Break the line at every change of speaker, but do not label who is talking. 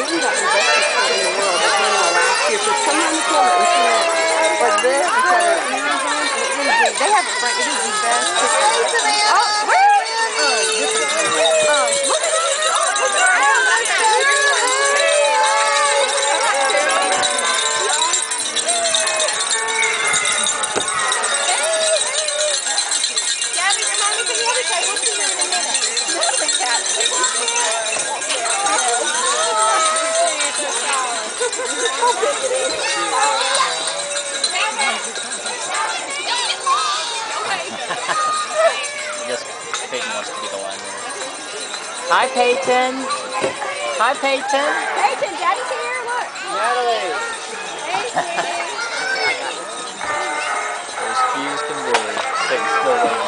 Peyton got the best picture in the world of Daniel last year. So come on the camera and see it like this have. And it they have a front. It is the best. Oh, you? Um, this is, um, look at this. Look at Gabby, your mommy can you. We'll see you in a Hi
Peyton. Hi Peyton. Peyton, Daddy's here. Look. Natalie. There's fuse can be. Thanks still.